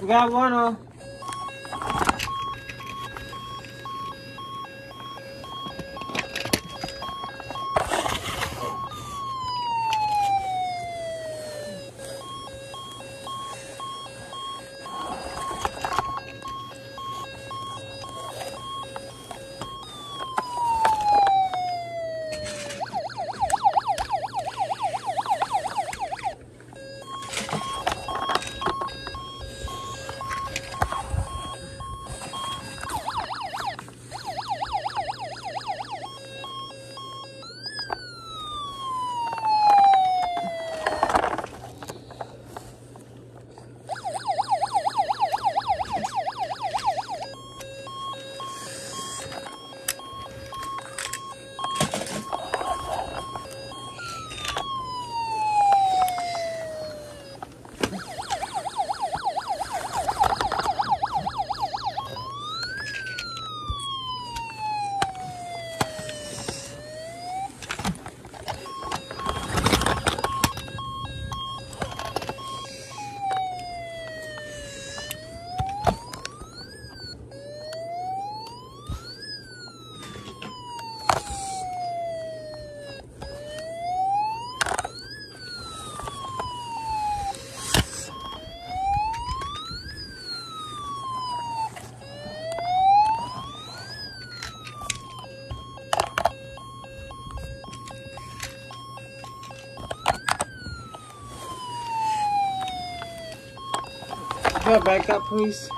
We got one on. Can I back up, please?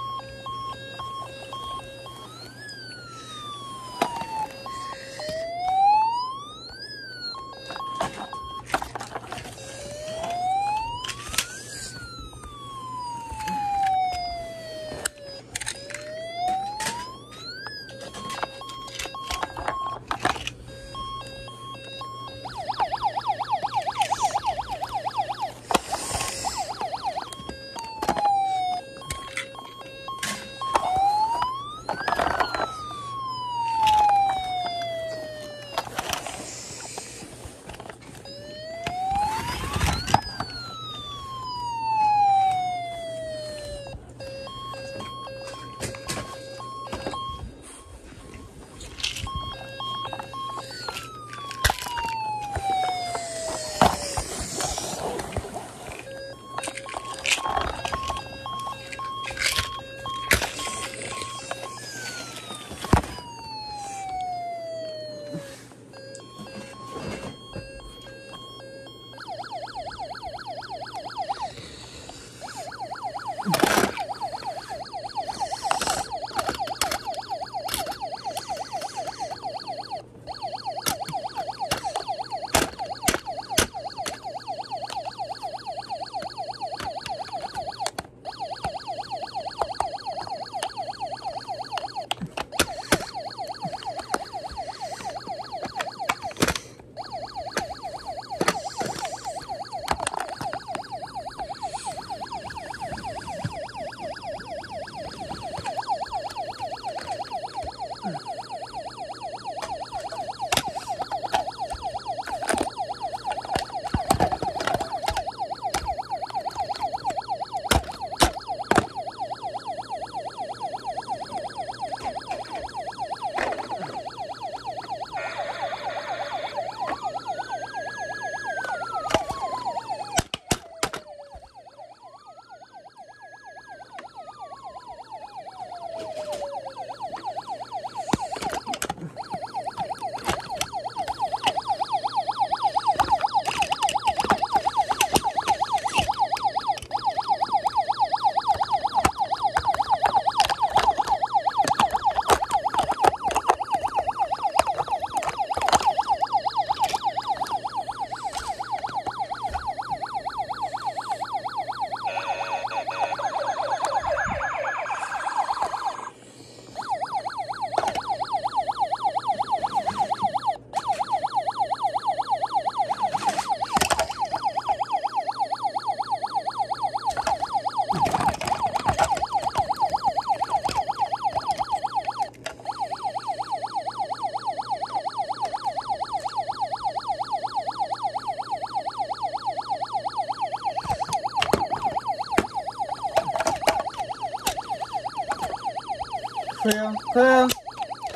Clear.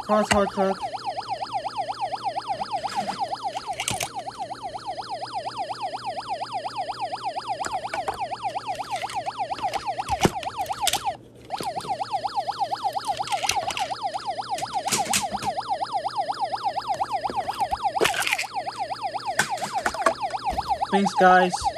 Cross hard truck. Thanks, guys.